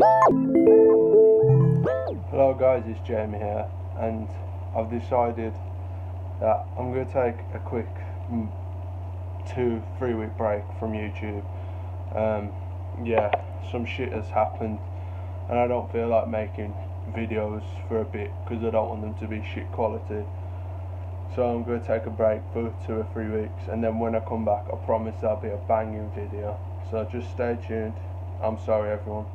Hello guys, it's Jamie here and I've decided that I'm going to take a quick mm, two, three week break from YouTube. Um, yeah, some shit has happened and I don't feel like making videos for a bit because I don't want them to be shit quality. So I'm going to take a break for two or three weeks and then when I come back I promise there'll be a banging video. So just stay tuned. I'm sorry everyone.